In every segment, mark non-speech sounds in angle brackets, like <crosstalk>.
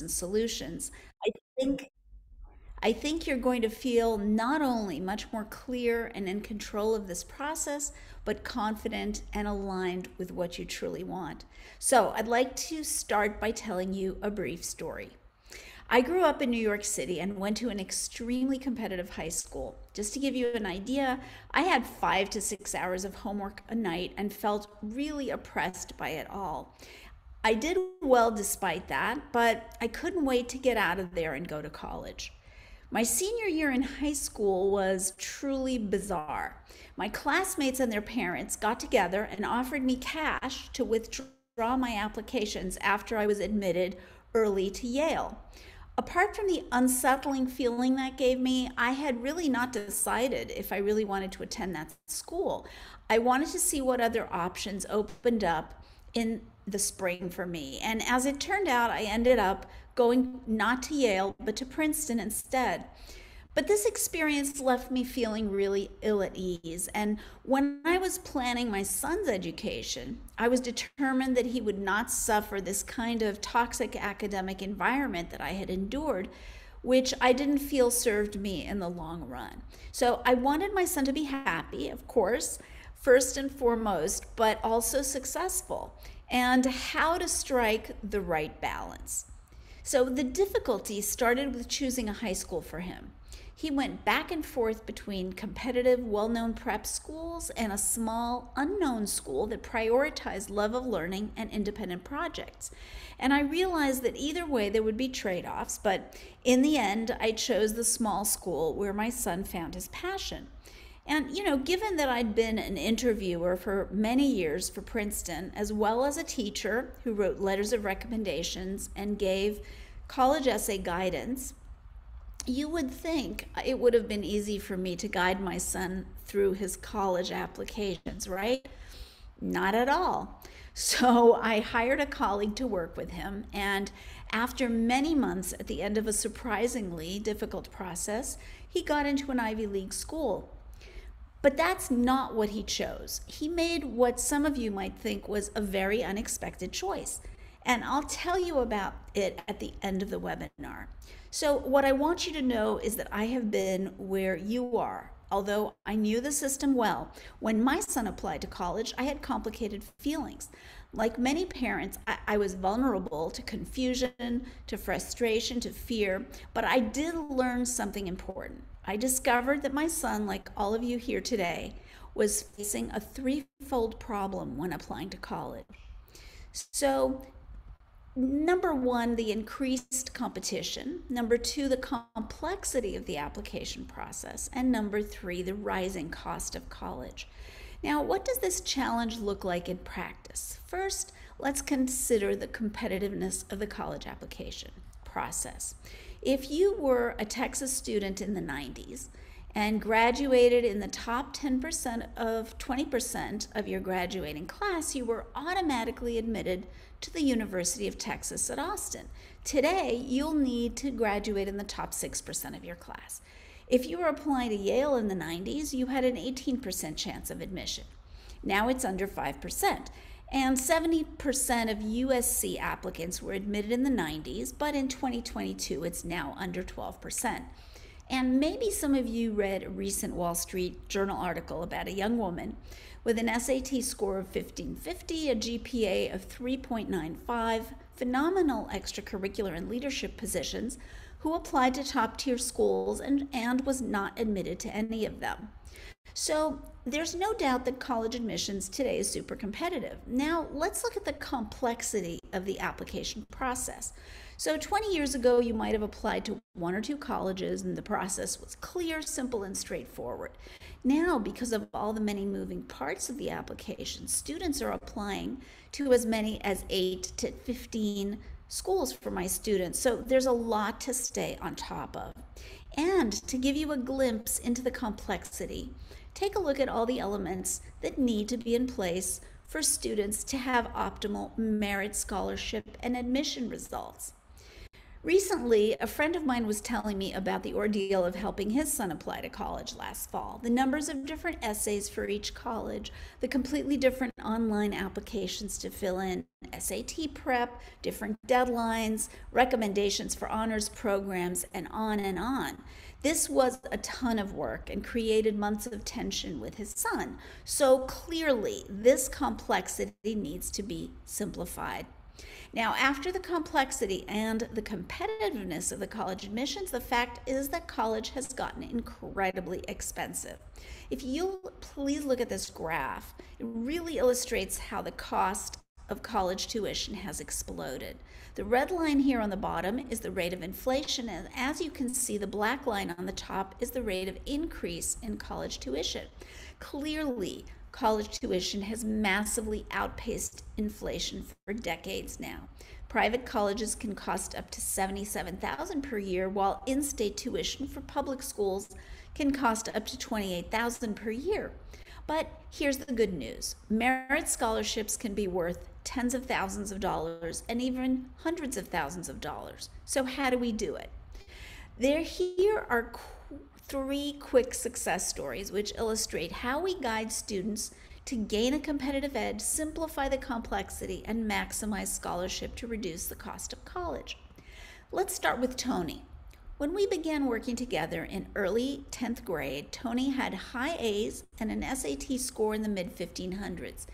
and solutions. I think I think you're going to feel not only much more clear and in control of this process, but confident and aligned with what you truly want. So, I'd like to start by telling you a brief story. I grew up in New York City and went to an extremely competitive high school. Just to give you an idea, I had five to six hours of homework a night and felt really oppressed by it all. I did well despite that, but I couldn't wait to get out of there and go to college. My senior year in high school was truly bizarre. My classmates and their parents got together and offered me cash to withdraw my applications after I was admitted early to Yale. Apart from the unsettling feeling that gave me, I had really not decided if I really wanted to attend that school. I wanted to see what other options opened up in the spring for me. And as it turned out, I ended up going not to Yale, but to Princeton instead. But this experience left me feeling really ill at ease. And when I was planning my son's education, I was determined that he would not suffer this kind of toxic academic environment that I had endured, which I didn't feel served me in the long run. So I wanted my son to be happy, of course, first and foremost, but also successful, and how to strike the right balance. So the difficulty started with choosing a high school for him. He went back and forth between competitive, well known prep schools and a small, unknown school that prioritized love of learning and independent projects. And I realized that either way there would be trade offs, but in the end, I chose the small school where my son found his passion. And, you know, given that I'd been an interviewer for many years for Princeton, as well as a teacher who wrote letters of recommendations and gave college essay guidance, you would think it would have been easy for me to guide my son through his college applications, right? Not at all. So <laughs> I hired a colleague to work with him, and after many months at the end of a surprisingly difficult process, he got into an Ivy League school. But that's not what he chose. He made what some of you might think was a very unexpected choice. And I'll tell you about it at the end of the webinar. So, what I want you to know is that I have been where you are. Although I knew the system well, when my son applied to college, I had complicated feelings. Like many parents, I, I, was vulnerable to confusion, to frustration, to fear, but I did learn something important. I discovered that my son, like all of you here today, was facing a threefold problem when applying to college. So, number one, the increased competition. Number two, the complexity of the application process. And number three, the rising cost of college. Now, what does this challenge look like in practice? First, let's consider the competitiveness of the college application process. If you were a Texas student in the 90s and graduated in the top 10% of 20% of your graduating class, you were automatically admitted to the University of Texas at Austin. Today, you'll need to graduate in the top 6% of your class. If you were applying to Yale in the 90s, you had an 18% chance of admission. Now it's under 5%. And 70% of USC applicants were admitted in the 90s, but in 2022 it's now under 12%. And maybe some of you read a recent Wall Street Journal article about a young woman with an SAT score of 1550, a GPA of 3.95, phenomenal extracurricular and leadership positions, who applied to top tier schools and, and was not admitted to any of them. So there's no doubt that college admissions today is super competitive. Now let's look at the complexity of the application process. So 20 years ago, you might have applied to one or two colleges and the process was clear, simple, and straightforward. Now, because of all the many moving parts of the application, students are applying to as many as 8 to 15 schools for my students. So there's a lot to stay on top of. And to give you a glimpse into the complexity, take a look at all the elements that need to be in place for students to have optimal merit scholarship and admission results. Recently, a friend of mine was telling me about the ordeal of helping his son apply to college last fall. The numbers of different essays for each college, the completely different online applications to fill in, SAT prep, different deadlines, recommendations for honors programs, and on and on. This was a ton of work and created months of tension with his son. So clearly, this complexity needs to be simplified. Now, after the complexity and the competitiveness of the college admissions, the fact is that college has gotten incredibly expensive. If you'll please look at this graph, it really illustrates how the cost of college tuition has exploded. The red line here on the bottom is the rate of inflation, and as you can see, the black line on the top is the rate of increase in college tuition. Clearly, college tuition has massively outpaced inflation for decades now. Private colleges can cost up to 77,000 per year while in-state tuition for public schools can cost up to 28,000 per year. But here's the good news. Merit scholarships can be worth tens of thousands of dollars and even hundreds of thousands of dollars. So how do we do it? There here are three quick success stories which illustrate how we guide students to gain a competitive edge, simplify the complexity, and maximize scholarship to reduce the cost of college. Let's start with Tony. When we began working together in early 10th grade, Tony had high A's and an SAT score in the mid 1500s.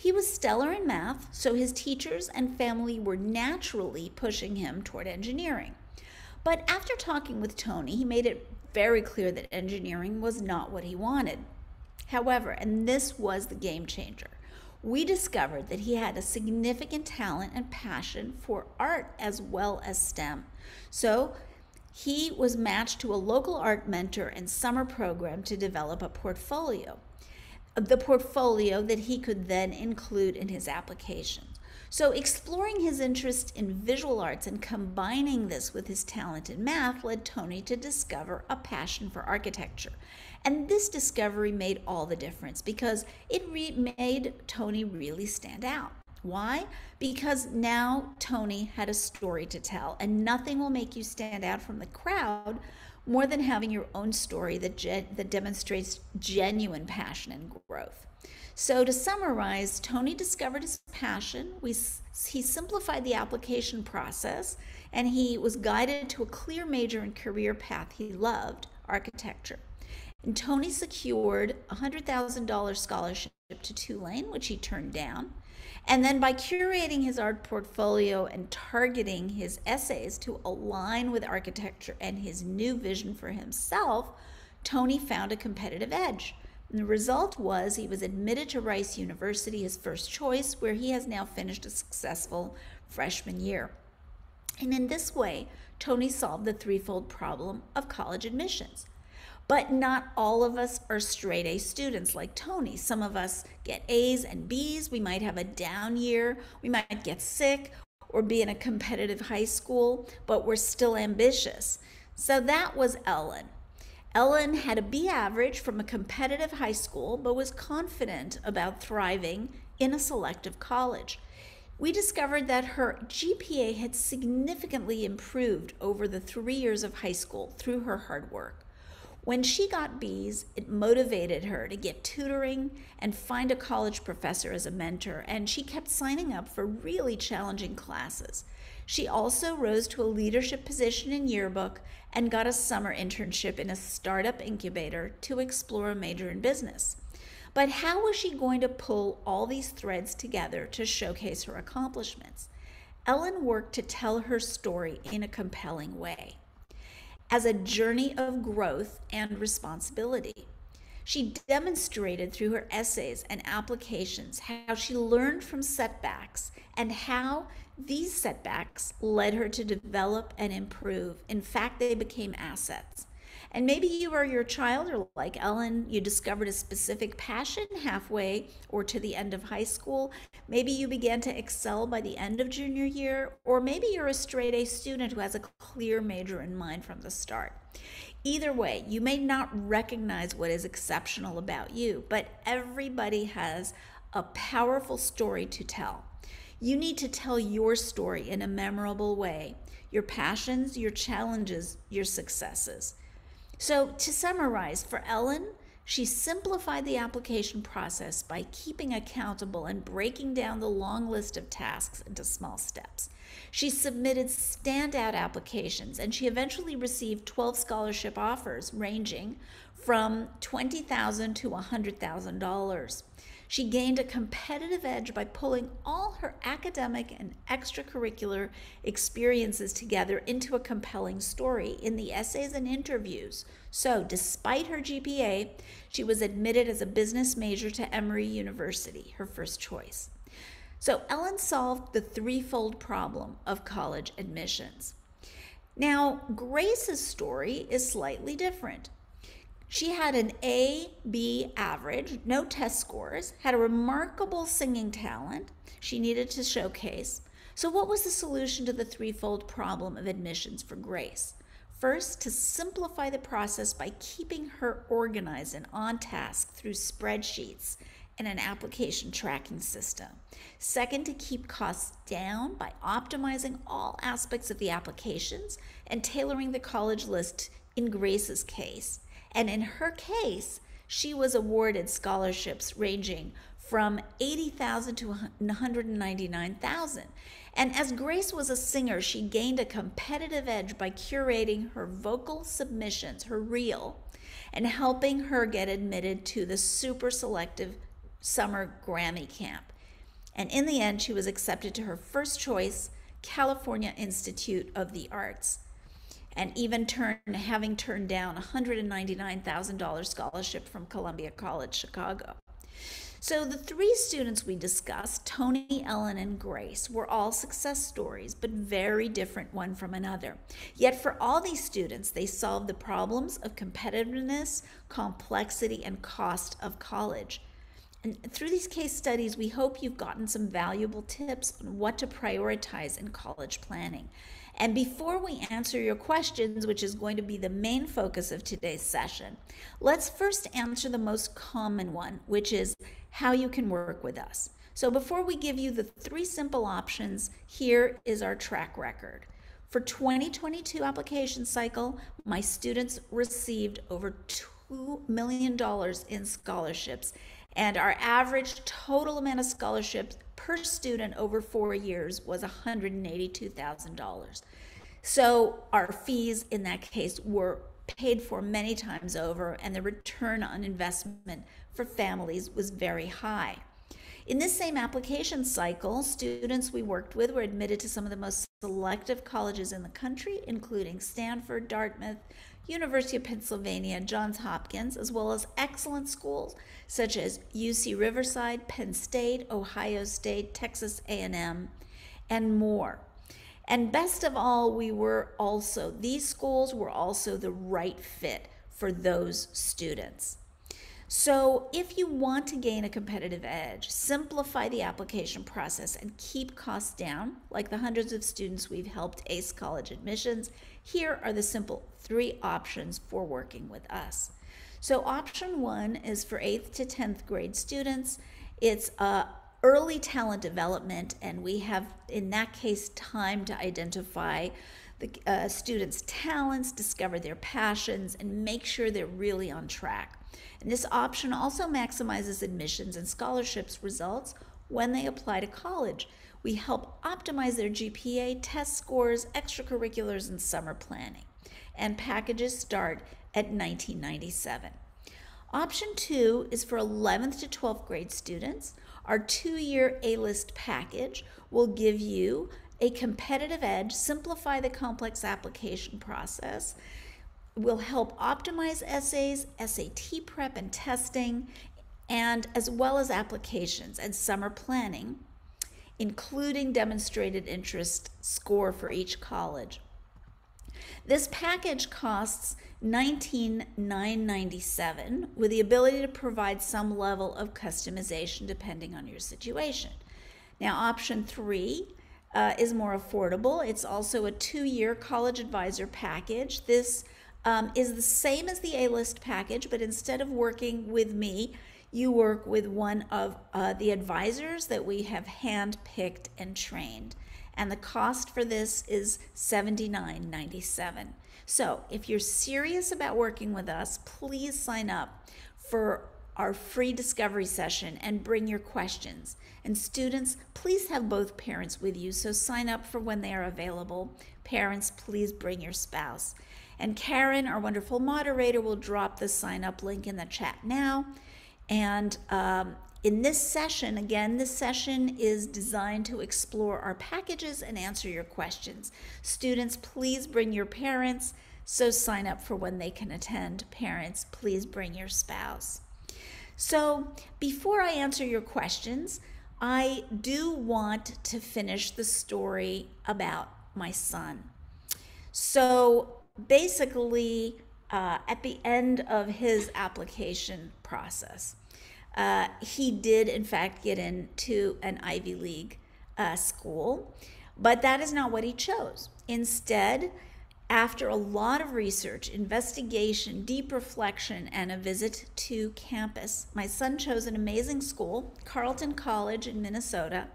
He was stellar in math, so his teachers and family were naturally pushing him toward engineering. But after talking with Tony, he made it very clear that engineering was not what he wanted. However, and this was the game changer, we discovered that he had a significant talent and passion for art as well as STEM. So he was matched to a local art mentor and summer program to develop a portfolio. The portfolio that he could then include in his application. So, exploring his interest in visual arts and combining this with his talent in math led Tony to discover a passion for architecture. And this discovery made all the difference because it made Tony really stand out. Why? Because now Tony had a story to tell, and nothing will make you stand out from the crowd more than having your own story that, ge- that demonstrates genuine passion and growth. So, to summarize, Tony discovered his passion. We, he simplified the application process and he was guided to a clear major and career path he loved architecture. And Tony secured a $100,000 scholarship to Tulane, which he turned down. And then by curating his art portfolio and targeting his essays to align with architecture and his new vision for himself, Tony found a competitive edge. And the result was he was admitted to Rice University, his first choice, where he has now finished a successful freshman year. And in this way, Tony solved the threefold problem of college admissions. But not all of us are straight A students like Tony. Some of us get A's and B's. We might have a down year. We might get sick or be in a competitive high school, but we're still ambitious. So that was Ellen. Ellen had a B average from a competitive high school, but was confident about thriving in a selective college. We discovered that her GPA had significantly improved over the three years of high school through her hard work. When she got B's, it motivated her to get tutoring and find a college professor as a mentor, and she kept signing up for really challenging classes. She also rose to a leadership position in yearbook and got a summer internship in a startup incubator to explore a major in business. But how was she going to pull all these threads together to showcase her accomplishments? Ellen worked to tell her story in a compelling way as a journey of growth and responsibility. She demonstrated through her essays and applications how she learned from setbacks and how these setbacks led her to develop and improve. In fact, they became assets. And maybe you or your child are like Ellen, you discovered a specific passion halfway or to the end of high school. Maybe you began to excel by the end of junior year, or maybe you're a straight A student who has a clear major in mind from the start. Either way, you may not recognize what is exceptional about you, but everybody has a powerful story to tell. You need to tell your story in a memorable way. your passions, your challenges, your successes. So, to summarize, for Ellen, she simplified the application process by keeping accountable and breaking down the long list of tasks into small steps. She submitted standout applications and she eventually received 12 scholarship offers ranging from 20,000 to $100,000. She gained a competitive edge by pulling all her academic and extracurricular experiences together into a compelling story in the essays and interviews. So, despite her GPA, she was admitted as a business major to Emory University, her first choice. So, Ellen solved the threefold problem of college admissions. Now, Grace's story is slightly different. She had an A, B average, no test scores, had a remarkable singing talent she needed to showcase. So, what was the solution to the threefold problem of admissions for Grace? First, to simplify the process by keeping her organized and on task through spreadsheets and an application tracking system. Second, to keep costs down by optimizing all aspects of the applications and tailoring the college list in Grace's case. And in her case, she was awarded scholarships ranging from 80,000 to 199,000. And as Grace was a singer, she gained a competitive edge by curating her vocal submissions, her reel, and helping her get admitted to the super selective summer Grammy camp. And in the end, she was accepted to her first choice, California Institute of the Arts and even turn, having turned down a $199,000 scholarship from Columbia College Chicago. So, the three students we discussed, Tony, Ellen, and Grace, were all success stories, but very different one from another. Yet, for all these students, they solved the problems of competitiveness, complexity, and cost of college. And through these case studies, we hope you've gotten some valuable tips on what to prioritize in college planning. And before we answer your questions, which is going to be the main focus of today's session, let's first answer the most common one, which is how you can work with us. So before we give you the three simple options, here is our track record. For 2022 application cycle, my students received over $2 million in scholarships and our average total amount of scholarships per student over four years was $182,000. So our fees in that case were paid for many times over, and the return on investment for families was very high. In this same application cycle, students we worked with were admitted to some of the most selective colleges in the country, including Stanford, Dartmouth, University of Pennsylvania, Johns Hopkins, as well as excellent schools such as UC Riverside, Penn State, Ohio State, Texas A&M, and more. And best of all, we were also these schools were also the right fit for those students. So, if you want to gain a competitive edge, simplify the application process and keep costs down, like the hundreds of students we've helped ace college admissions, here are the simple three options for working with us. So, option one is for 8th to 10th grade students. It's early talent development, and we have, in that case, time to identify the uh, students' talents, discover their passions, and make sure they're really on track. And this option also maximizes admissions and scholarships results when they apply to college. We help optimize their GPA, test scores, extracurriculars, and summer planning. And packages start at 1997. Option two is for 11th to 12th grade students. Our two year A list package will give you a competitive edge, simplify the complex application process, will help optimize essays, SAT prep and testing, and as well as applications and summer planning, including demonstrated interest score for each college. This package costs 19,997 with the ability to provide some level of customization depending on your situation. Now, option three uh, is more affordable. It's also a two year college advisor package. This um, is the same as the A list package, but instead of working with me, you work with one of uh, the advisors that we have hand picked and trained. and the cost for this is $79.97. So, if you're serious about working with us, please sign up for our free discovery session and bring your questions. And students, please have both parents with you, so sign up for when they are available. Parents, please bring your spouse. And Karen, our wonderful moderator, will drop the sign up link in the chat now. And um, in this session, again, this session is designed to explore our packages and answer your questions. Students, please bring your parents, so sign up for when they can attend. Parents, please bring your spouse. So, before I answer your questions, I do want to finish the story about my son. So, basically, uh, at the end of his application process, uh, he did, in fact, get into an Ivy League uh, school, but that is not what he chose. Instead, after a lot of research, investigation, deep reflection, and a visit to campus, my son chose an amazing school, Carleton College in Minnesota,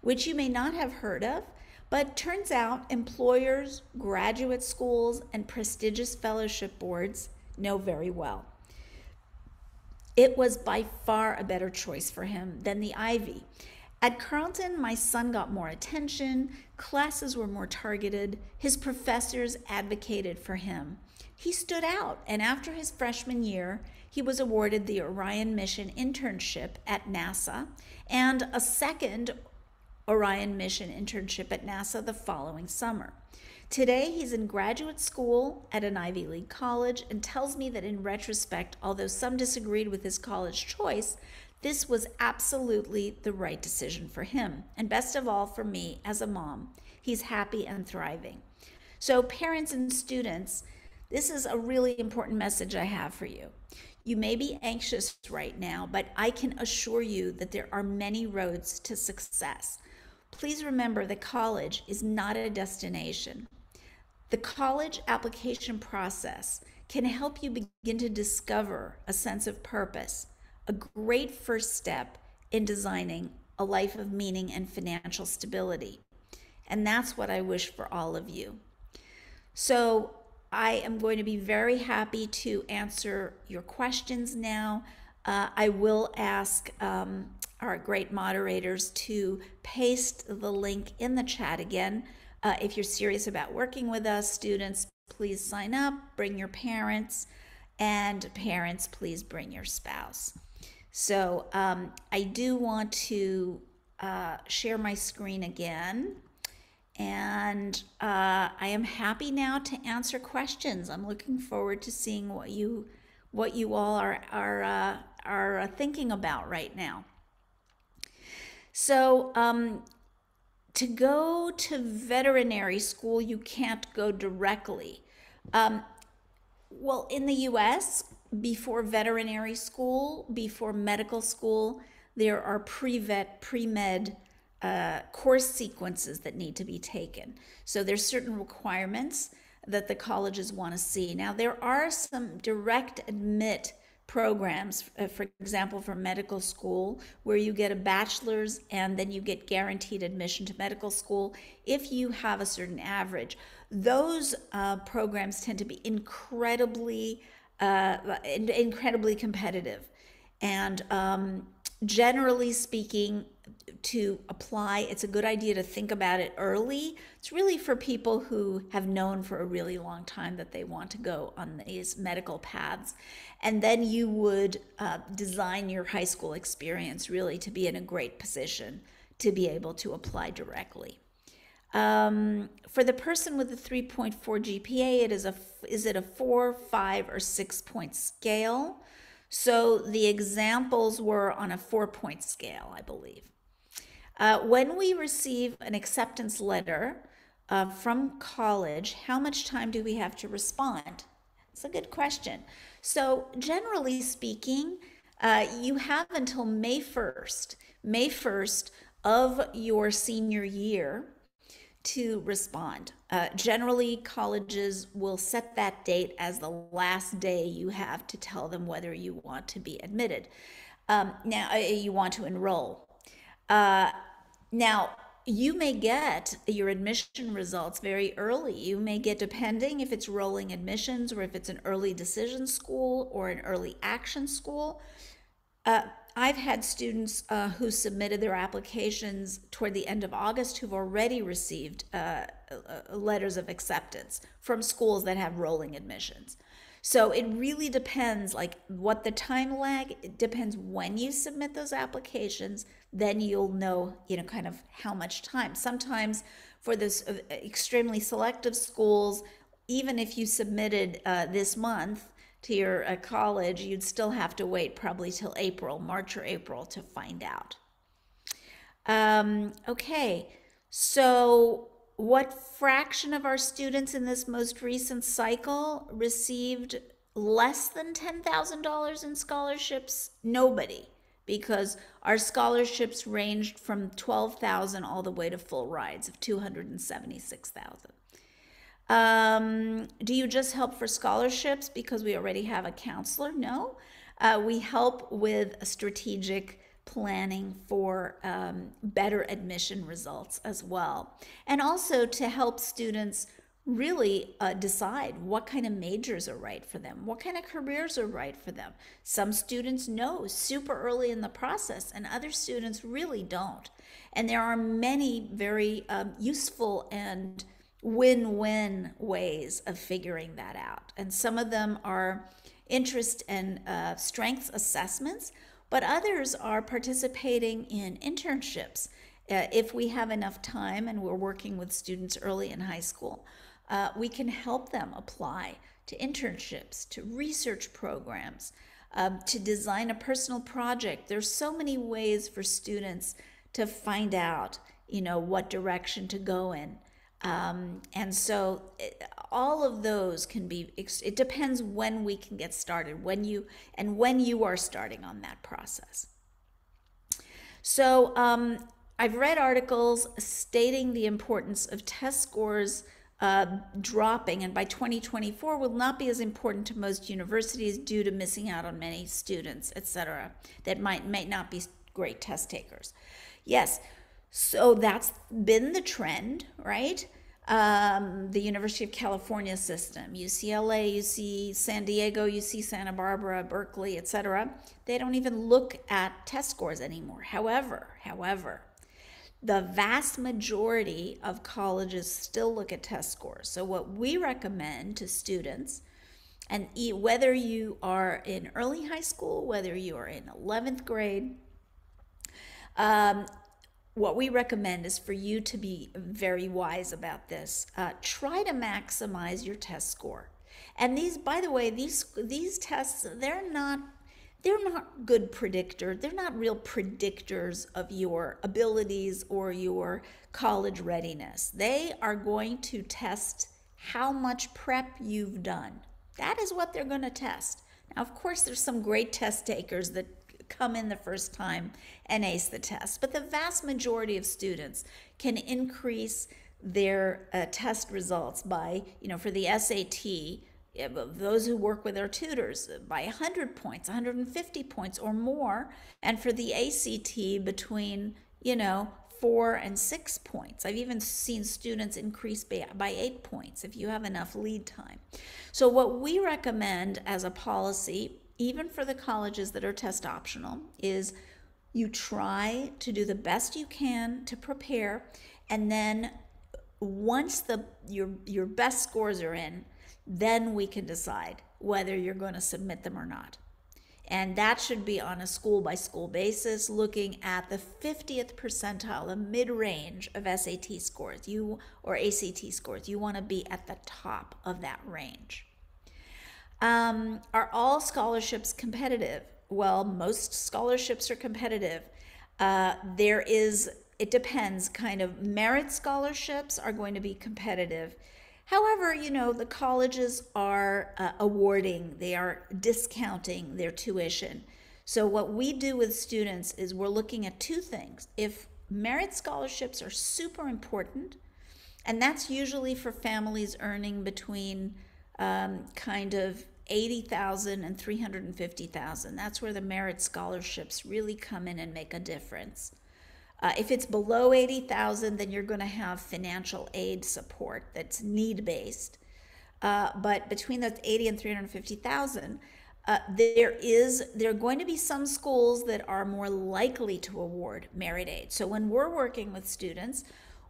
which you may not have heard of, but turns out employers, graduate schools, and prestigious fellowship boards know very well. It was by far a better choice for him than the Ivy. At Carleton, my son got more attention, classes were more targeted, his professors advocated for him. He stood out, and after his freshman year, he was awarded the Orion Mission internship at NASA and a second Orion Mission internship at NASA the following summer. Today, he's in graduate school at an Ivy League college and tells me that in retrospect, although some disagreed with his college choice, this was absolutely the right decision for him. And best of all, for me as a mom, he's happy and thriving. So, parents and students, this is a really important message I have for you. You may be anxious right now, but I can assure you that there are many roads to success. Please remember that college is not a destination. The college application process can help you begin to discover a sense of purpose, a great first step in designing a life of meaning and financial stability. And that's what I wish for all of you. So, I am going to be very happy to answer your questions now. Uh, I will ask um, our great moderators to paste the link in the chat again. Uh, if you're serious about working with us, students, please sign up, bring your parents, and parents, please bring your spouse. So um, I do want to uh, share my screen again. And uh, I am happy now to answer questions. I'm looking forward to seeing what you what you all are are uh, are uh, thinking about right now. So, um, to go to veterinary school, you can't go directly. Um, well, in the US, before veterinary school, before medical school, there are pre vet, pre med uh, course sequences that need to be taken. So there's certain requirements that the colleges want to see. Now, there are some direct admit programs, uh, for example, for medical school, where you get a bachelor's and then you get guaranteed admission to medical school if you have a certain average. Those uh, programs tend to be incredibly, uh, incredibly competitive. And um, generally speaking, to apply, it's a good idea to think about it early. It's really for people who have known for a really long time that they want to go on these medical paths. And then you would uh, design your high school experience really to be in a great position to be able to apply directly. Um, for the person with a 3.4 GPA, it is a is it a four, five, or six point scale? So the examples were on a four point scale, I believe. Uh, when we receive an acceptance letter uh, from college, how much time do we have to respond? It's a good question. So, generally speaking, uh, you have until May 1st, May 1st of your senior year to respond. Uh, generally, colleges will set that date as the last day you have to tell them whether you want to be admitted. Um, now, uh, you want to enroll. Uh, now, you may get your admission results very early. You may get, depending if it's rolling admissions or if it's an early decision school or an early action school. Uh, I've had students uh, who submitted their applications toward the end of August who've already received uh, uh letters of acceptance from schools that have rolling admissions. So it really depends, like what the time lag, it depends when you submit those applications, then you'll know, you know, kind of how much time. Sometimes for this uh, extremely selective schools, even if you submitted uh, this month to your uh, college, you'd still have to wait probably till April, March or April to find out. Um, okay, so what fraction of our students in this most recent cycle received less than $10,000 in scholarships? Nobody, because our scholarships ranged from 12,000 all the way to full rides of 276,000. Um, do you just help for scholarships because we already have a counselor? No. Uh, we help with strategic planning for um, better admission results as well. And also to help students really uh, decide what kind of majors are right for them, what kind of careers are right for them. Some students know super early in the process, and other students really don't. And there are many very um, useful and win win ways of figuring that out. And some of them are interest and uh, strengths assessments but others are participating in internships. Uh, if we have enough time and we're working with students early in high school, uh, we can help them apply to internships, to research programs, um, to design a personal project. There's so many ways for students to find out, you know, what direction to go in. Um, and so it, all of those can be, it depends when we can get started, when you, and when you are starting on that process. So um, I've read articles stating the importance of test scores uh, dropping and by 2024 will not be as important to most universities due to missing out on many students, etc., that might, might not be great test takers. Yes, so that's been the trend, right? Um, the University of California system, UCLA, UC San Diego, UC Santa Barbara, Berkeley, etc. They don't even look at test scores anymore. However, however, the vast majority of colleges still look at test scores. So what we recommend to students and whether you are in early high school, whether you are in 11th grade, um, what we recommend is for you to be very wise about this. Uh, try to maximize your test score. And these, by the way, these these tests, they're not they're not good predictor. They're not real predictors of your abilities or your college readiness. They are going to test how much prep you've done. That is what they're going to test. Now, of course, there's some great test takers that come in the first time and ace the test. But the vast majority of students can increase their uh, test results by, you know, for the SAT, those who work with their tutors by 100 points, 150 points or more, and for the ACT between, you know, four and six points. I've even seen students increase by, by eight points if you have enough lead time. So, what we recommend as a policy even for the colleges that are test optional, is you try to do the best you can to prepare and then once the your your best scores are in then we can decide whether you're going to submit them or not. And that should be on a school by school basis looking at the 50th percentile the mid range of SAT scores. You or ACT scores. You want to be at the top of that range um, are all scholarships competitive? Well, most scholarships are competitive. Uh, there is, it depends, kind of merit scholarships are going to be competitive. However, you know, the colleges are uh, awarding, they are discounting their tuition. So, what we do with students is we're looking at two things. If merit scholarships are super important, and that's usually for families earning between um, kind of 80,000 and 350,000. That's where the merit scholarships really come in and make a difference. Uh, if it's below 80,000, then you're going to have financial aid support that's need based. Uh, but between those 80 and 350,000, uh, there is there are going to be some schools that are more likely to award merit aid. So when we're working with students,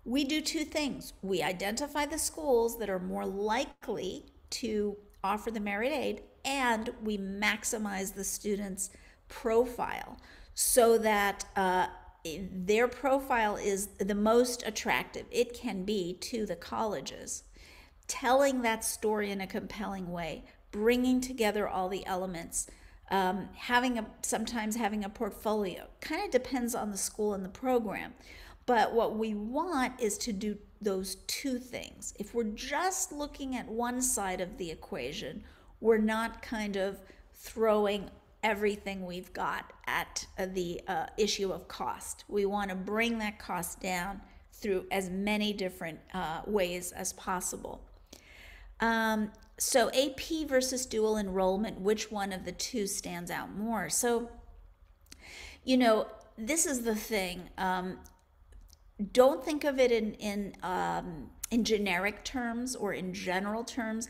we do two things. We identify the schools that are more likely to offer the merit aid, and we maximize the student's profile so that uh, their profile is the most attractive it can be to the colleges. Telling that story in a compelling way, bringing together all the elements, um, having a sometimes having a portfolio kind of depends on the school and the program. But what we want is to do those two things. If we're just looking at one side of the equation, we're not kind of throwing everything we've got at uh, the uh, issue of cost. We want to bring that cost down through as many different uh, ways as possible. Um, so, AP versus dual enrollment, which one of the two stands out more? So, you know, this is the thing. Um, don't think of it in in um, in generic terms or in general terms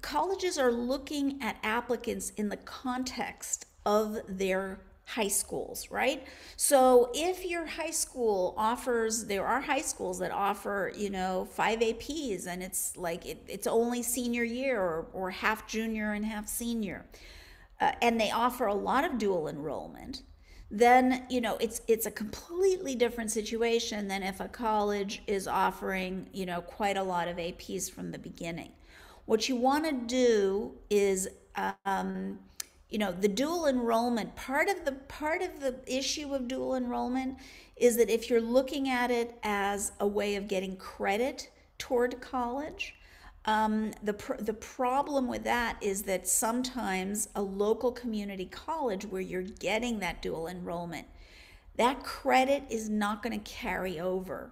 colleges are looking at applicants in the context of their high schools, right? So if your high school offers, there are high schools that offer, you know, five APs and it's like it, it's only senior year or, or half junior and half senior, uh, and they offer a lot of dual enrollment. Then you know it's it's a completely different situation than if a college is offering you know quite a lot of APs from the beginning. What you want to do is, um, you know, the dual enrollment. Part of the part of the issue of dual enrollment is that if you're looking at it as a way of getting credit toward college, um, the, pr- the problem with that is that sometimes a local community college where you're getting that dual enrollment, that credit is not going to carry over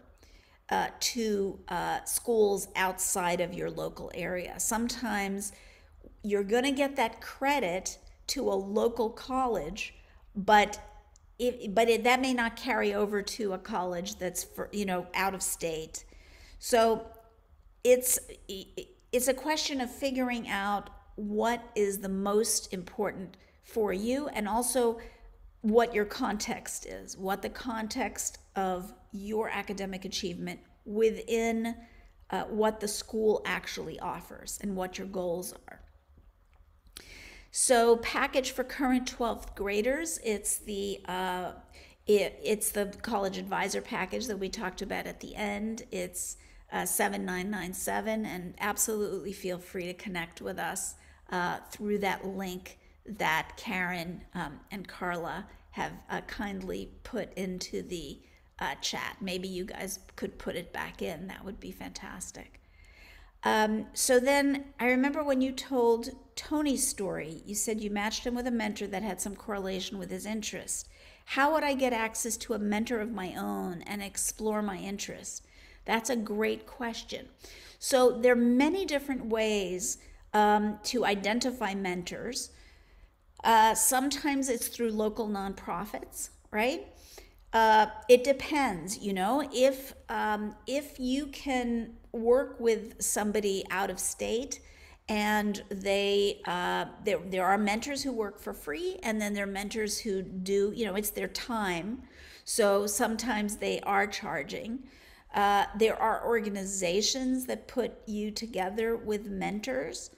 uh, to uh, schools outside of your local area. Sometimes you're going to get that credit to a local college, but it, but it, that may not carry over to a college that's for you know out of state. So it's it's a question of figuring out what is the most important for you and also what your context is, what the context of your academic achievement within uh, what the school actually offers and what your goals are. So, package for current 12th graders, it's the uh, it, it's the college advisor package that we talked about at the end. It's uh, 7997, and absolutely feel free to connect with us uh, through that link that Karen um, and Carla have uh, kindly put into the uh, chat. Maybe you guys could put it back in. That would be fantastic. Um, so then I remember when you told Tony's story, you said you matched him with a mentor that had some correlation with his interest. How would I get access to a mentor of my own and explore my interest? That's a great question. So there are many different ways um, to identify mentors. Uh, sometimes it's through local nonprofits, right? Uh, it depends, you know. If um, if you can work with somebody out of state, and they uh, there there are mentors who work for free, and then there are mentors who do, you know, it's their time. So sometimes they are charging. Uh, there are organizations that put you together with mentors.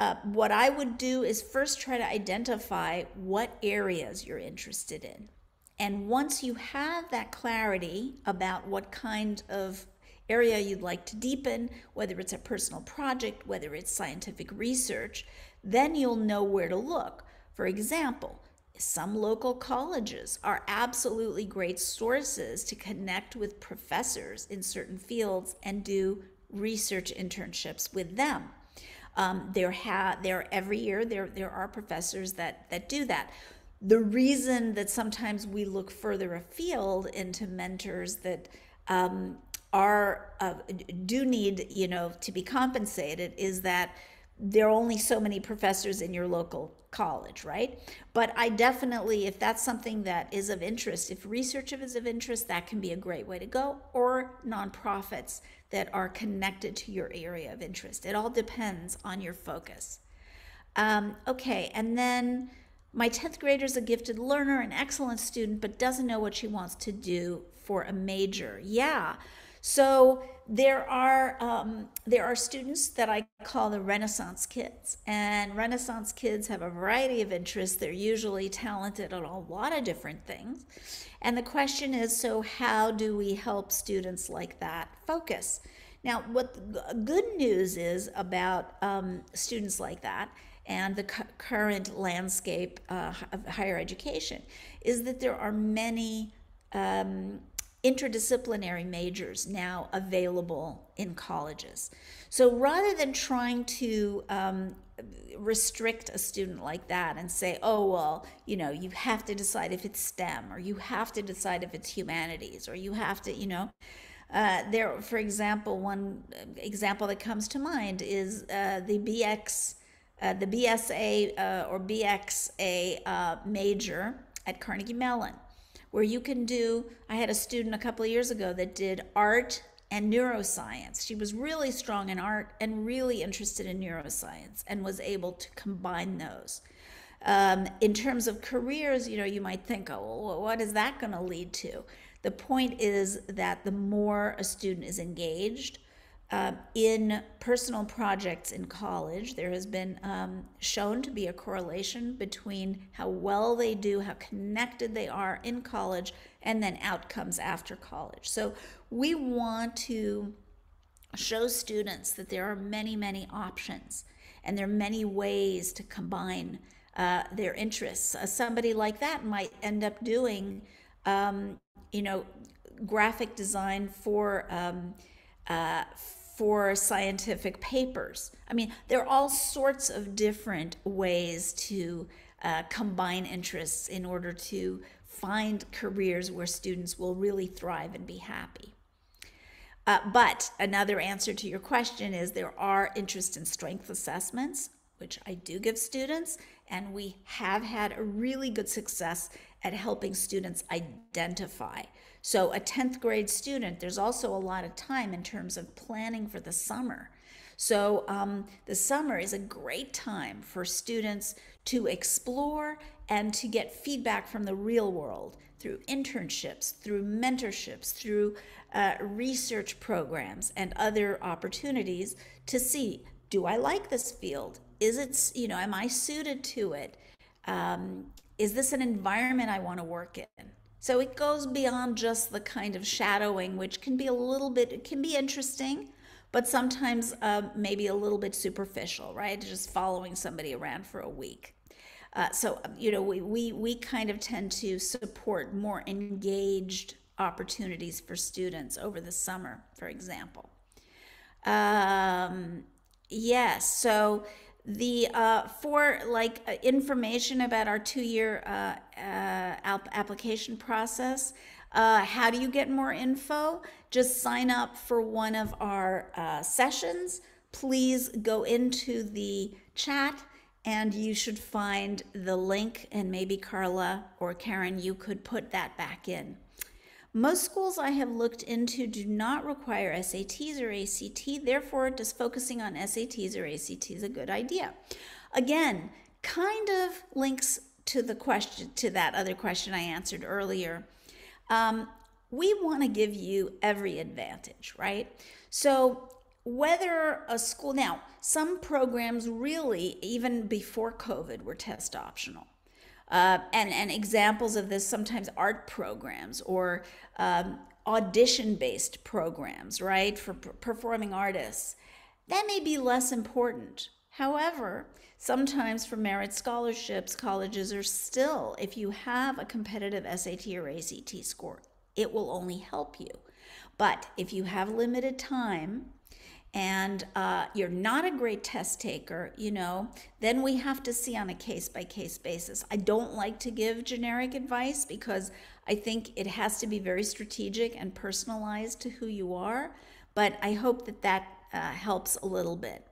Uh, what I would do is first try to identify what areas you're interested in. And once you have that clarity about what kind of area you'd like to deepen, whether it's a personal project, whether it's scientific research, then you'll know where to look. For example, some local colleges are absolutely great sources to connect with professors in certain fields and do research internships with them. Um, there, ha- there every year there there are professors that that do that the reason that sometimes we look further afield into mentors that um, are uh, do need you know to be compensated is that there are only so many professors in your local college, right? But I definitely, if that's something that is of interest, if research is of interest, that can be a great way to go, or nonprofits that are connected to your area of interest. It all depends on your focus. Um, okay, and then my 10th grader is a gifted learner, an excellent student, but doesn't know what she wants to do for a major. Yeah. So there are um, there are students that I call the Renaissance kids, and Renaissance kids have a variety of interests. They're usually talented at a lot of different things, and the question is, so how do we help students like that focus? Now, what good news is about um, students like that and the cu- current landscape uh, of higher education is that there are many um, interdisciplinary majors now available in colleges. So rather than trying to um, restrict a student like that and say, oh, well, you know, you have to decide if it's STEM or you have to decide if it's humanities or you have to, you know, uh, there, for example, one example that comes to mind is uh, the BX, uh, the BSA uh, or BXA uh, major at Carnegie Mellon where you can do. I had a student a couple of years ago that did art and neuroscience. She was really strong in art and really interested in neuroscience and was able to combine those. Um, in terms of careers, you know, you might think, oh, well, what is that going to lead to? The point is that the more a student is engaged, uh, in personal projects in college, there has been um, shown to be a correlation between how well they do, how connected they are in college, and then outcomes after college. So we want to show students that there are many, many options and there are many ways to combine uh, their interests. Uh, somebody like that might end up doing, um, you know, graphic design for. Um, uh, for scientific papers. I mean, there are all sorts of different ways to uh, combine interests in order to find careers where students will really thrive and be happy. Uh, but another answer to your question is there are interest and strength assessments, which I do give students, and we have had a really good success at helping students identify so, a 10th grade student, there's also a lot of time in terms of planning for the summer. So, um, the summer is a great time for students to explore and to get feedback from the real world through internships, through mentorships, through uh, research programs, and other opportunities to see do I like this field? Is it, you know, am I suited to it? Um, is this an environment I want to work in? So it goes beyond just the kind of shadowing, which can be a little bit, it can be interesting, but sometimes uh, maybe a little bit superficial, right? Just following somebody around for a week. Uh, so, um, you know, we, we, we kind of tend to support more engaged opportunities for students over the summer, for example. Um, yes, so the uh, for like uh, information about our two-year uh, uh, application process uh, how do you get more info? Just sign up for one of our uh, sessions. Please go into the chat and you should find the link and maybe carla or karen you could put that back in most schools I have looked into do not require SATs or ACT, therefore, just focusing on SATs or ACT is a good idea. Again, kind of links to the question to that other question I answered earlier. Um, we want to give you every advantage, right? So whether a school now, some programs really, even before COVID, were test optional. Uh, and, and examples of this sometimes art programs or um, audition based programs, right, for performing artists. That may be less important. However, sometimes for merit scholarships, colleges are still, if you have a competitive SAT or ACT score, it will only help you. But if you have limited time, and uh, you're not a great test taker, you know, then we have to see on a case by case basis. I don't like to give generic advice because I think it has to be very strategic and personalized to who you are, but I hope that that uh, helps a little bit.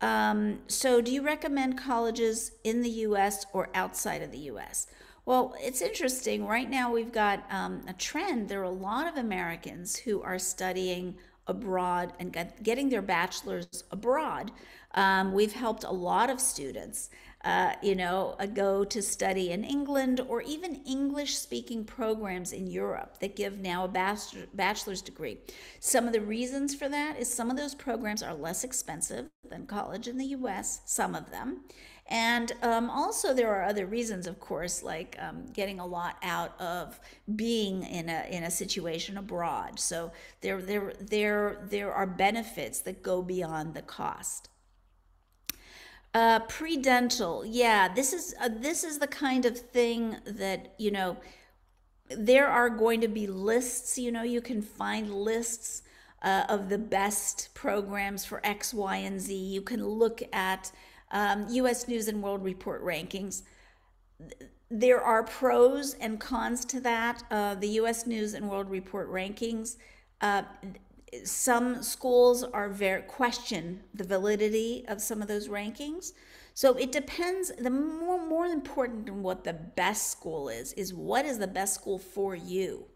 Um, so, do you recommend colleges in the US or outside of the US? Well, it's interesting. Right now, we've got um, a trend. There are a lot of Americans who are studying abroad and get, getting their bachelor's abroad. Um, we've helped a lot of students uh, you know, go to study in England or even English speaking programs in Europe that give now a bachelor, bachelor's degree. Some of the reasons for that is some of those programs are less expensive than college in the US, some of them. And um, also, there are other reasons, of course, like um, getting a lot out of being in a in a situation abroad. So there there there there are benefits that go beyond the cost. Uh, pre-dental, yeah, this is uh, this is the kind of thing that you know. There are going to be lists. You know, you can find lists uh, of the best programs for X, Y, and Z. You can look at um, U.S. News and World Report rankings. There are pros and cons to that. Uh, the U.S. News and World Report rankings uh, some schools are very question the validity of some of those rankings. So it depends. The more more important than what the best school is is what is the best school for you.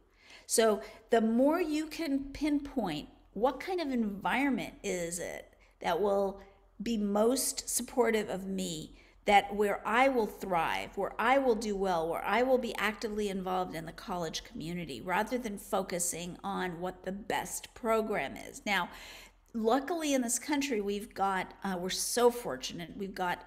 So the more you can pinpoint what kind of environment is it that will be most supportive of me that where I will thrive, where I will do well, where I will be actively involved in the college community rather than focusing on what the best program is. Now, luckily in this country, we've got, uh, we're so fortunate, we've got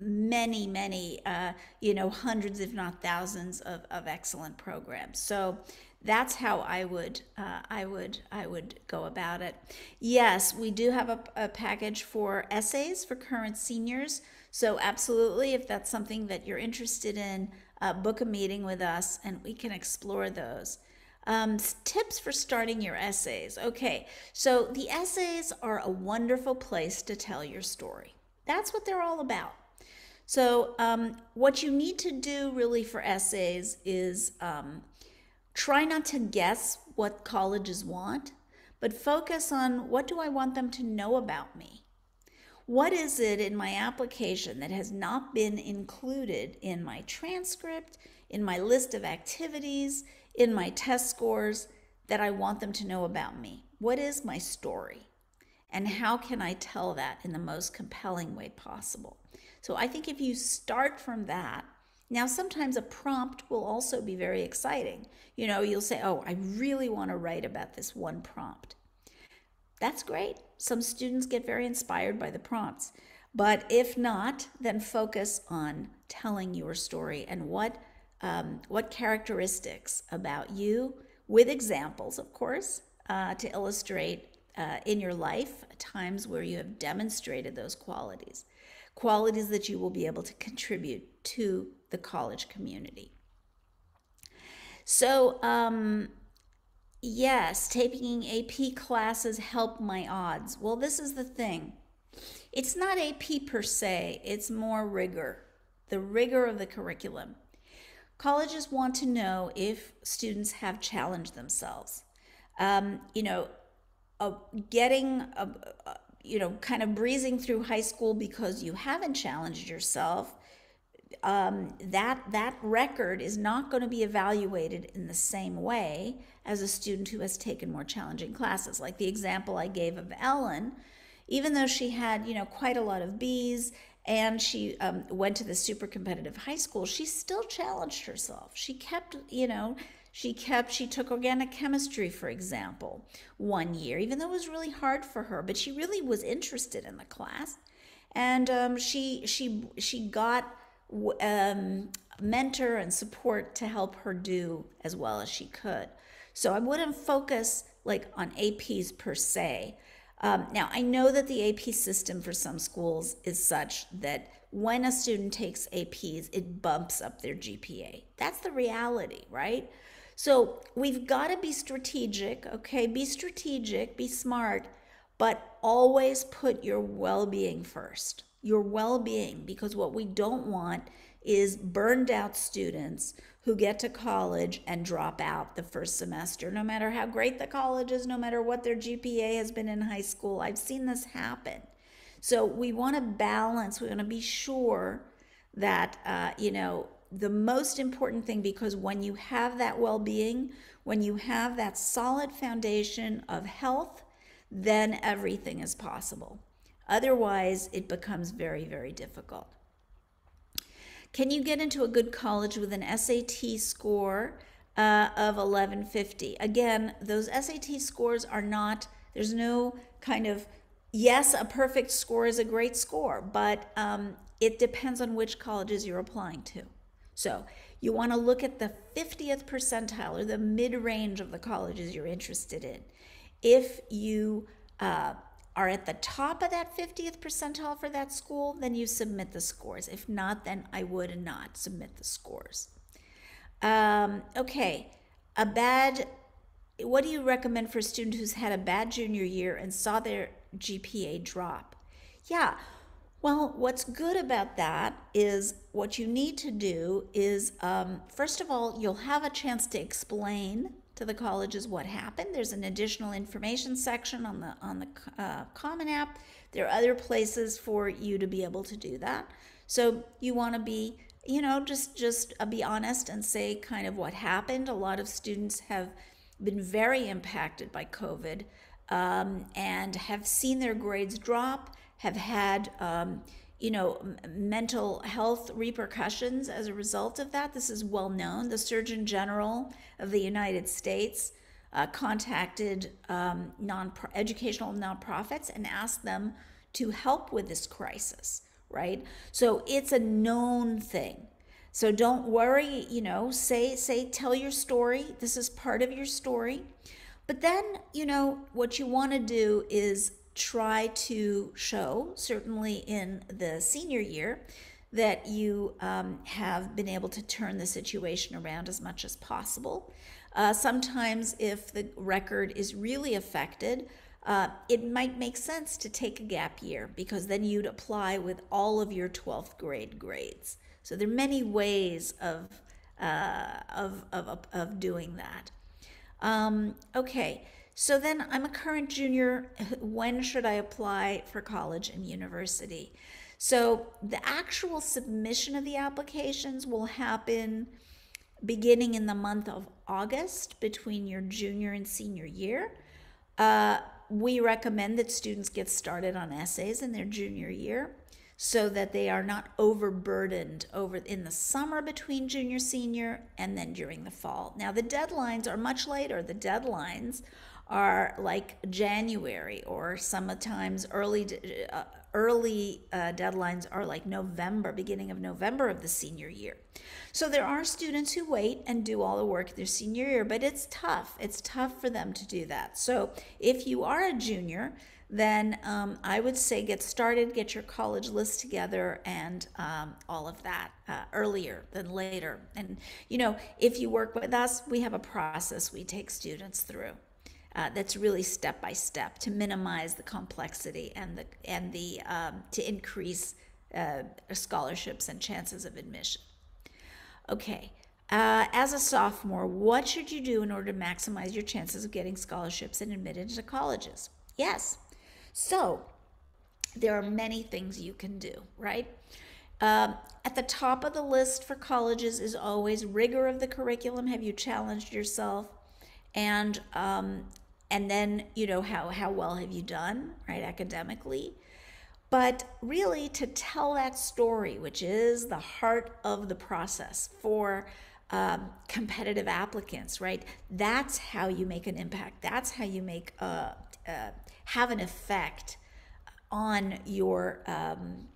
many, many, uh, you know, hundreds, if not thousands of, of excellent programs. So that's how I would, uh, I would, I would go about it. Yes, we do have a, a package for essays for current seniors. So, absolutely, if that's something that you're interested in, uh, book a meeting with us and we can explore those. Um, tips for starting your essays. Okay, so the essays are a wonderful place to tell your story. That's what they're all about. So, um, what you need to do really for essays is um, try not to guess what colleges want, but focus on what do I want them to know about me? What is it in my application that has not been included in my transcript, in my list of activities, in my test scores that I want them to know about me? What is my story? And how can I tell that in the most compelling way possible? So I think if you start from that, now sometimes a prompt will also be very exciting. You know, you'll say, Oh, I really want to write about this one prompt. That's great. Some students get very inspired by the prompts. But if not, then focus on telling your story and what, um, what characteristics about you, with examples, of course, uh, to illustrate uh, in your life times where you have demonstrated those qualities, qualities that you will be able to contribute to the college community. So, um, Yes, taking AP classes help my odds. Well, this is the thing. It's not AP per se, it's more rigor, the rigor of the curriculum. Colleges want to know if students have challenged themselves. Um, you know, uh, getting, uh, you know, kind of breezing through high school because you haven't challenged yourself um, that that record is not going to be evaluated in the same way as a student who has taken more challenging classes. Like the example I gave of Ellen, even though she had you know quite a lot of B's and she um, went to the super competitive high school, she still challenged herself. She kept you know she kept she took organic chemistry for example one year even though it was really hard for her but she really was interested in the class and um, she she she got um, mentor and support to help her do as well as she could. So I wouldn't focus like on APs per se. Um, now, I know that the AP system for some schools is such that when a student takes APs, it bumps up their GPA. That's the reality, right? So we've got to be strategic, okay? Be strategic, be smart, but always put your well being first your well being, because what we don't want is burned out students who get to college and drop out the first semester, no matter how great the college is, no matter what their GPA has been in high school. I've seen this happen. So we want to balance, we want to be sure that, uh, you know, the most important thing because when you have that well being, when you have that solid foundation of health, then everything is possible. Otherwise, it becomes very, very difficult. Can you get into a good college with an SAT score uh, of 1150? Again, those SAT scores are not, there's no kind of, yes, a perfect score is a great score, but um, it depends on which colleges you're applying to. So you want to look at the 50th percentile or the mid range of the colleges you're interested in. If you uh, are at the top of that 50th percentile for that school, then you submit the scores. If not, then I would not submit the scores. Um, okay, a bad, what do you recommend for a student who's had a bad junior year and saw their GPA drop? Yeah, well, what's good about that is what you need to do is, um, first of all, you'll have a chance to explain to the colleges what happened. There's an additional information section on the on the uh, Common App. There are other places for you to be able to do that. So you want to be, you know, just just uh, be honest and say kind of what happened. A lot of students have been very impacted by COVID um, and have seen their grades drop, have had um, you know, mental health repercussions as a result of that. This is well known. The Surgeon General of the United States uh, contacted um, non educational nonprofits and asked them to help with this crisis, right? So it's a known thing. So don't worry, you know, say say tell your story. This is part of your story. But then, you know, what you want to do is try to show, certainly in the senior year, that you um, have been able to turn the situation around as much as possible. Uh, sometimes, if the record is really affected, uh, it might make sense to take a gap year because then you'd apply with all of your 12th grade grades. So there are many ways of, uh, of, of, of doing that. Um, okay. So then I'm a current junior. When should I apply for college and university? So the actual submission of the applications will happen beginning in the month of August between your junior and senior year. Uh, we recommend that students get started on essays in their junior year so that they are not overburdened over in the summer between junior senior and then during the fall. Now the deadlines are much later. The deadlines are like January or sometimes early uh, early uh, deadlines are like November, beginning of November of the senior year. So there are students who wait and do all the work their senior year, but it's tough. It's tough for them to do that. So if you are a junior, then um, I would say get started, get your college list together, and um, all of that uh, earlier than later. And, you know, if you work with us, we have a process we take students through uh, that's really step by step to minimize the complexity and the and the um, to increase uh, scholarships and chances of admission. Okay. Uh, as a sophomore, what should you do in order to maximize your chances of getting scholarships and admitted to colleges? Yes. So, there are many things you can do, right? Um, at the top of the list for colleges is always rigor of the curriculum. Have you challenged yourself? And um, and then you know how how well have you done right academically? But really to tell that story which is the heart of the process for um, competitive applicants right that's how you make an impact. That's how you make a, uh, have an effect on your um,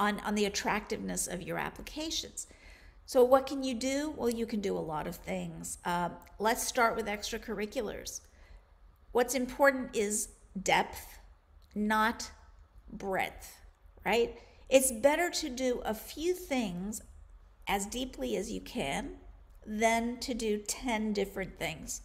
on on the attractiveness of your applications. So what can you do? Well you can do a lot of things. Uh, let's start with extracurriculars What's important is depth, not breadth, right? It's better to do a few things as deeply as you can than to do 10 different things.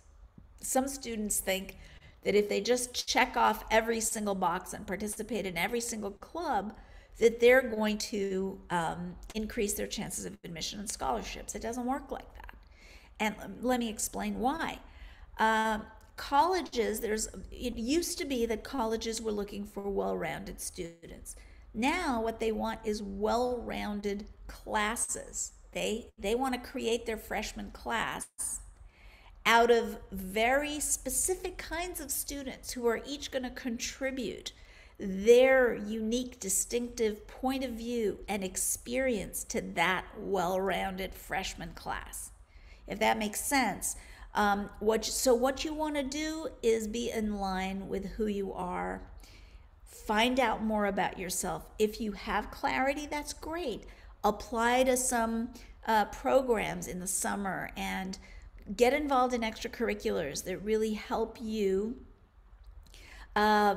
Some students think that if they just check off every single box and participate in every single club, that they're going to um, increase their chances of admission and scholarships. It doesn't work like that. And let me explain why. Uh, colleges, there's it used to be that colleges were looking for well-rounded students. Now what they want is well-rounded classes. They they want to create their freshman class out of very specific kinds of students who are each going to contribute their unique, distinctive point of view and experience to that well rounded freshman class. If that makes sense. Um, what, so, what you want to do is be in line with who you are. Find out more about yourself. If you have clarity, that's great. Apply to some uh, programs in the summer and get involved in extracurriculars that really help you uh,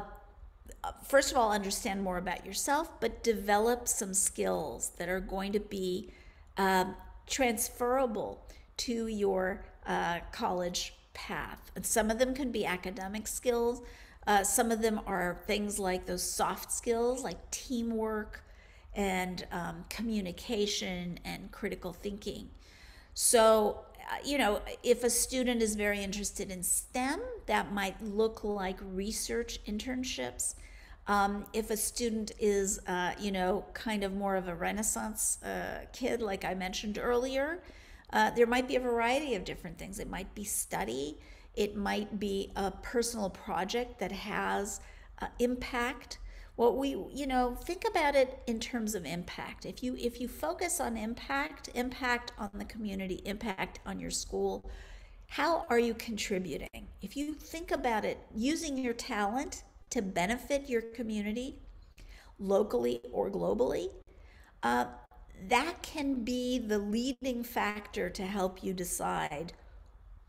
first of all understand more about yourself but develop some skills that are going to be um, transferable to your uh, college path. And some of them can be academic skills. Uh, some of them are things like those soft skills like teamwork and um, communication and critical thinking. So you know, if a student is very interested in STEM, that might look like research internships. Um, if a student is, uh, you know, kind of more of a Renaissance uh, kid, like I mentioned earlier, uh, there might be a variety of different things. It might be study, it might be a personal project that has uh, impact. What we you know think about it in terms of impact. If you if you focus on impact impact on the community impact on your school how are you contributing? If you think about it using your talent to benefit your community locally or globally uh, that can be the leading factor to help you decide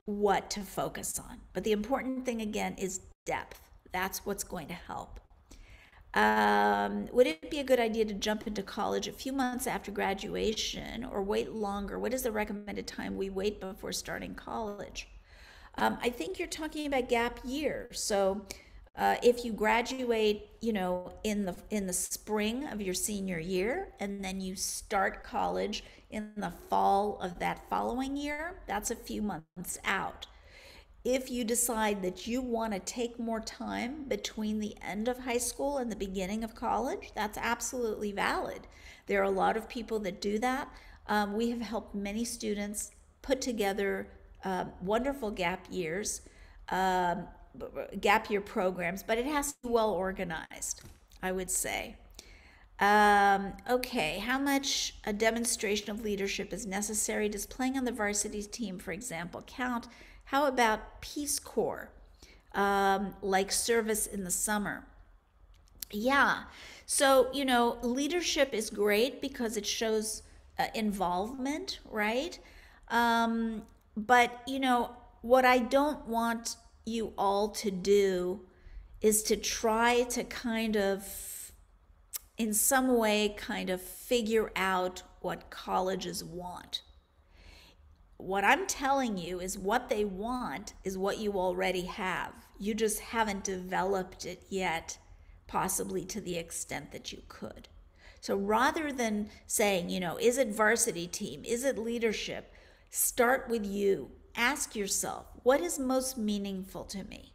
what to focus on but the important thing again is depth that's what's going to help um, would it be a good idea to jump into college a few months after graduation or wait longer? What is the recommended time we wait before starting college? Um, I think you're talking about gap year. So uh, if you graduate, you know, in the in the spring of your senior year, and then you start college in the fall of that following year, that's a few months out if you decide that you want to take more time between the end of high school and the beginning of college, that's absolutely valid. There are a lot of people that do that. Um, we have helped many students put together uh, wonderful gap years, um, gap year programs, but it has to be well organized, I would say. Um, okay, how much a demonstration of leadership is necessary? Does playing on the varsity team, for example, count? How about Peace Corps, um, like service in the summer? Yeah. So, you know, leadership is great because it shows uh, involvement, right? Um, but, you know, what I don't want you all to do is to try to kind of, in some way, kind of figure out what colleges want. What I'm telling you is what they want is what you already have. You just haven't developed it yet, possibly to the extent that you could. So rather than saying, you know, is it varsity team? Is it leadership? Start with you. Ask yourself, what is most meaningful to me?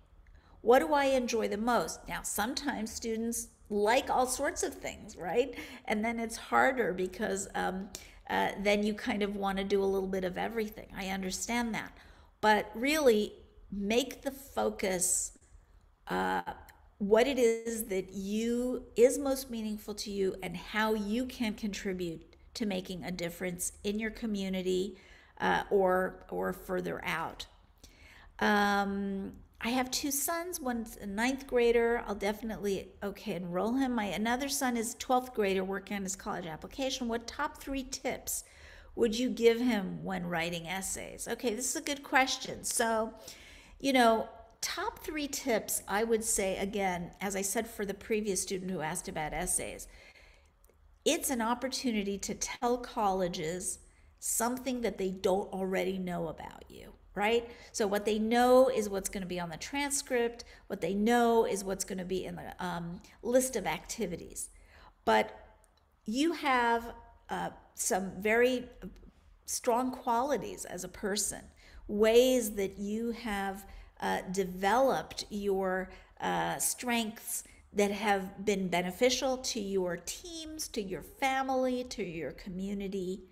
What do I enjoy the most? Now, sometimes students like all sorts of things, right? And then it's harder because um, uh, then you kind of want to do a little bit of everything. I understand that. But really, make the focus uh, what it is that you is most meaningful to you and how you can contribute to making a difference in your community uh, or or further out. Um, I have two sons. One's a ninth grader. I'll definitely okay enroll him. My another son is 12th grader working on his college application. What top three tips would you give him when writing essays? Okay, this is a good question. So, you know, top three tips I would say again, as I said for the previous student who asked about essays, it's an opportunity to tell colleges something that they don't already know about you right? So what they know is what's going to be on the transcript. What they know is what's going to be in the um, list of activities. But you have uh, some very strong qualities as a person, ways that you have uh, developed your uh, strengths that have been beneficial to your teams, to your family, to your community.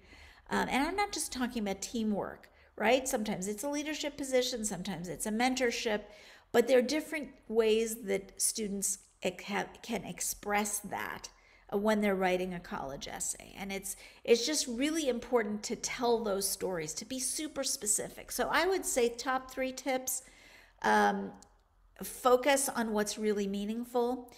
Um, and I'm not just talking about teamwork, right? Sometimes it's a leadership position, sometimes it's a mentorship, but there are different ways that students can express that uh, when they're writing a college essay. And it's it's just really important to tell those stories to be super specific. So i would say top three tips um, focus on what's really meaningful.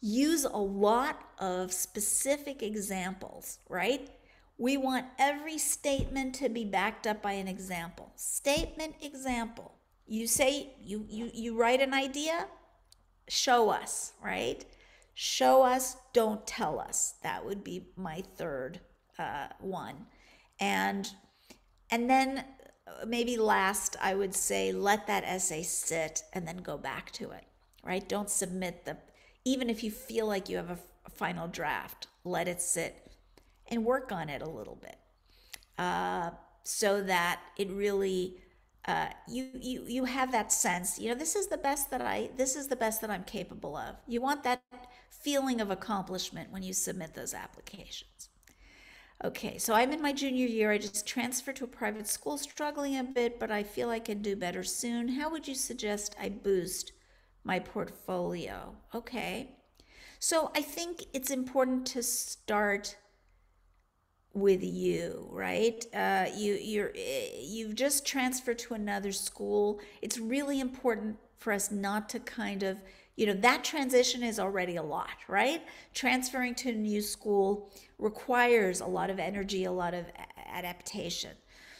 Use a lot of specific examples right we want every statement to be backed up by an example. Statement example. You say you you you write an idea show us right? Show us don't tell us. That would be my third uh, one. And and then uh, maybe last i would say let that essay sit and then go back to it right? Don't submit the even if you feel like you have a, a final draft let it sit and work on it a little bit uh, so that it really uh, you you you have that sense you know this is the best that i this is the best that i'm capable of. You want that feeling of accomplishment when you submit those applications. Okay so i'm in my junior year. I just transferred to a private school struggling a bit but i feel i can do better soon. How would you suggest i boost my portfolio? Okay so i think it's important to start with you right? Uh, you you're you've just transferred to another school. It's really important for us not to kind of you know that transition is already a lot right? Transferring to a new school requires a lot of energy a lot of adaptation.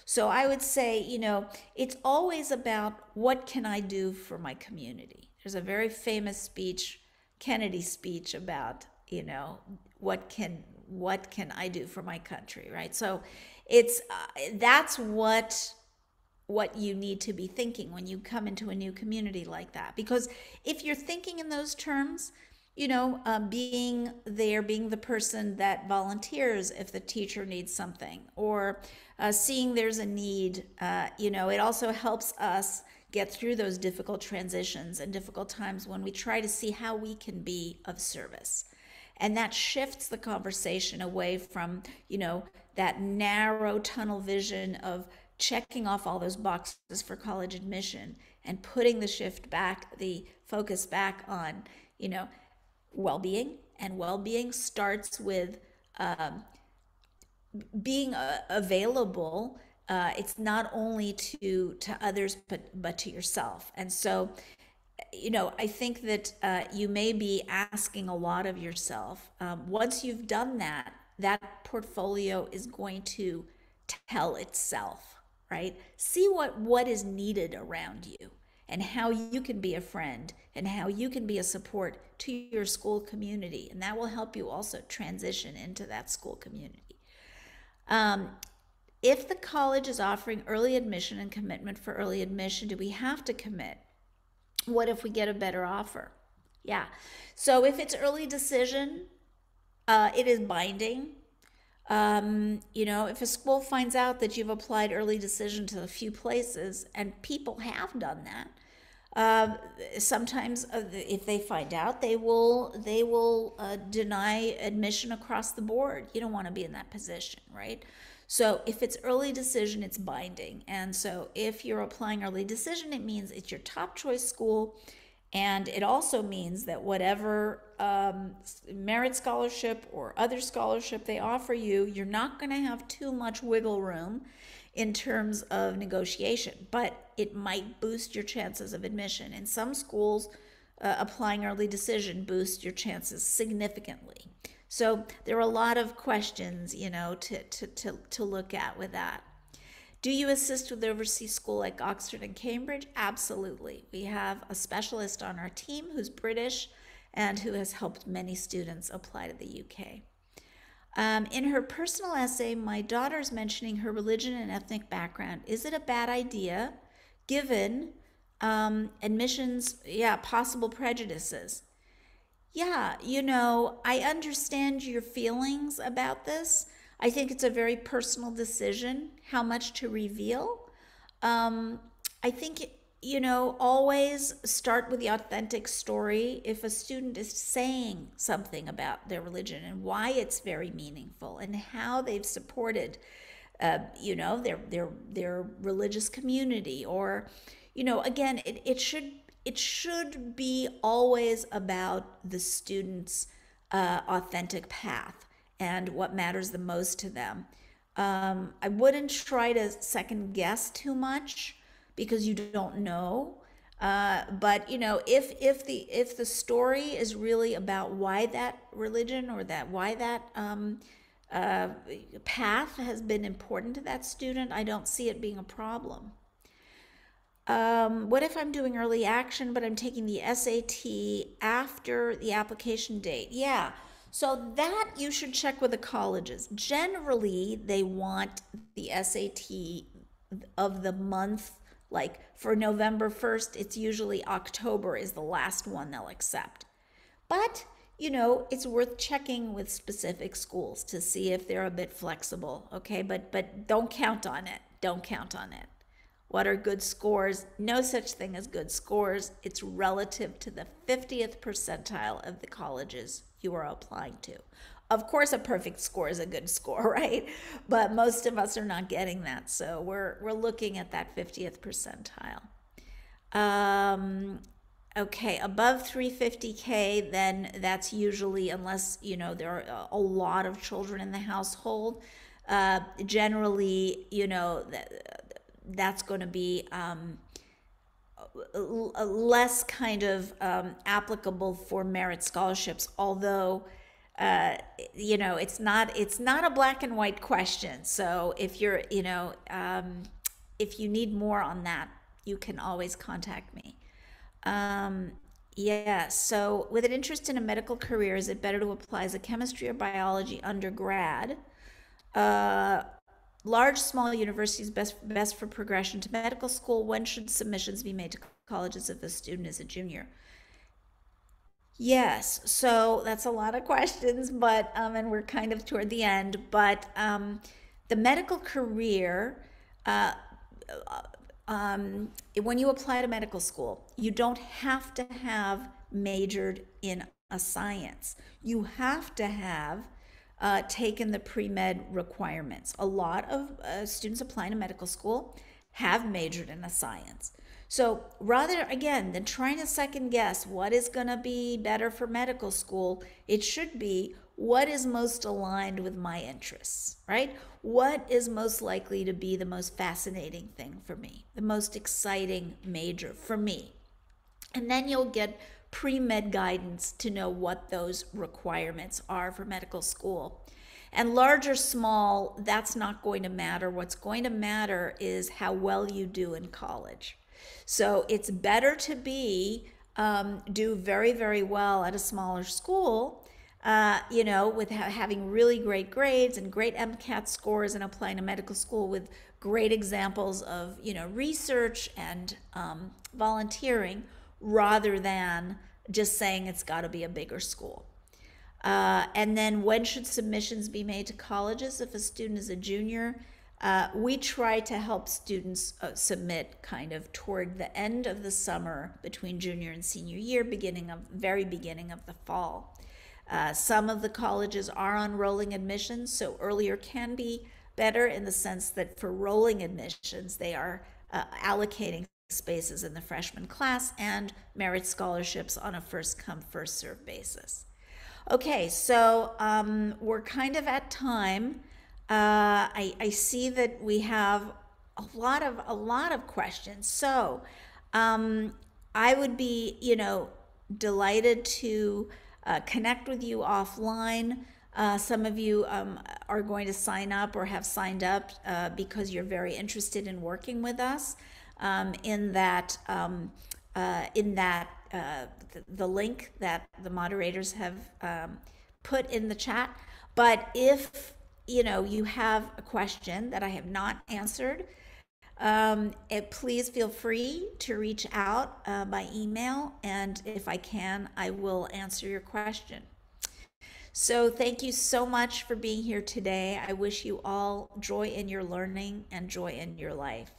So i would say you know it's always about what can i do for my community? There's a very famous speech kennedy speech about you know what can what can I do for my country, right? So it's uh, that's what what you need to be thinking when you come into a new community like that because if you're thinking in those terms you know um, being there being the person that volunteers if the teacher needs something or uh, seeing there's a need uh, you know it also helps us get through those difficult transitions and difficult times when we try to see how we can be of service and that shifts the conversation away from you know that narrow tunnel vision of checking off all those boxes for college admission and putting the shift back the focus back on you know well-being. And well-being starts with um, being uh, available uh, it's not only to to others but but to yourself. And so you know, I think that uh, you may be asking a lot of yourself. Um, once you've done that, that portfolio is going to tell itself, right? See what what is needed around you and how you can be a friend and how you can be a support to your school community, and that will help you also transition into that school community. Um, if the college is offering early admission and commitment for early admission, do we have to commit? What if we get a better offer? Yeah. So if it's early decision, uh, it is binding. Um, you know, if a school finds out that you've applied early decision to a few places, and people have done that, uh, sometimes uh, if they find out, they will they will uh, deny admission across the board. You don't want to be in that position, right? So if it's early decision, it's binding. And so if you're applying early decision, it means it's your top choice school. And it also means that whatever um, merit scholarship or other scholarship they offer you, you're not going to have too much wiggle room in terms of negotiation, but it might boost your chances of admission. In some schools, uh, applying early decision boosts your chances significantly. So there are a lot of questions, you know, to, to, to, to look at with that. Do you assist with overseas school like Oxford and Cambridge? Absolutely. We have a specialist on our team who's British and who has helped many students apply to the UK. Um, in her personal essay, my daughter's mentioning her religion and ethnic background. Is it a bad idea given um, admissions, yeah, possible prejudices? Yeah, you know, I understand your feelings about this. I think it's a very personal decision how much to reveal. Um, I think you know, always start with the authentic story. If a student is saying something about their religion and why it's very meaningful and how they've supported, uh, you know, their their their religious community, or, you know, again, it, it should it should be always about the student's uh, authentic path and what matters the most to them. Um, I wouldn't try to second guess too much because you don't know. Uh, but you know, if if the if the story is really about why that religion or that why that um, uh, path has been important to that student, I don't see it being a problem. Um, what if I'm doing early action, but I'm taking the SAT after the application date? Yeah. So that you should check with the colleges. Generally, they want the SAT of the month like for November 1st, it's usually October is the last one they'll accept. But, you know, it's worth checking with specific schools to see if they're a bit flexible, okay? But but don't count on it. Don't count on it. What are good scores? No such thing as good scores. It's relative to the 50th percentile of the colleges you are applying to. Of course, a perfect score is a good score, <laughs> right? But most of us are not getting that. So we're, we're looking at that 50th percentile. Um, okay, above 350K, then that's usually, unless, you know, there are a lot of children in the household, uh, generally, you know, that's going to be um, less kind of um, applicable for merit scholarships, although uh, you know it's not it's not a black and white question. So if you're you know um, if you need more on that you can always contact me. Um, yeah so with an interest in a medical career is it better to apply as a chemistry or biology undergrad? Uh, large small universities best best for progression to medical school when should submissions be made to colleges if a student is a junior Yes, so that's a lot of questions, but um, and we're kind of toward the end. But um, the medical career, uh, um, when you apply to medical school, you don't have to have majored in a science. You have to have uh, taken the pre med requirements. A lot of uh, students applying to medical school have majored in a science. So rather, again, than trying to second guess what is going to be better for medical school, it should be what is most aligned with my interests, right? What is most likely to be the most fascinating thing for me, the most exciting major for me? And then you'll get pre med guidance to know what those requirements are for medical school. And large or small, that's not going to matter. What's going to matter is how well you do in college. So it's better to be um, do very very well at a smaller school. Uh, you know, with ha- having really great grades and great MCAT scores and applying to medical school with great examples of, you know, research and um, volunteering rather than just saying it's got to be a bigger school. Uh, and then when should submissions be made to colleges if a student is a junior? Uh, we try to help students uh, submit kind of toward the end of the summer between junior and senior year, beginning of very beginning of the fall. Uh, some of the colleges are on rolling admissions, so earlier can be better in the sense that for rolling admissions, they are uh, allocating spaces in the freshman class and merit scholarships on a first come, first serve basis. Okay, so um, we're kind of at time. Uh, I, I see that we have a lot of a lot of questions. So um, I would be, you know, delighted to uh, connect with you offline. Uh, some of you um, are going to sign up or have signed up uh, because you're very interested in working with us. Um, in that, um, uh, in that, uh, the, link that the moderators have um, put in the chat. But if you know, you have a question that I have not answered, um, it, please feel free to reach out uh, by email, and if I can, I will answer your question. So, thank you so much for being here today. I wish you all joy in your learning and joy in your life.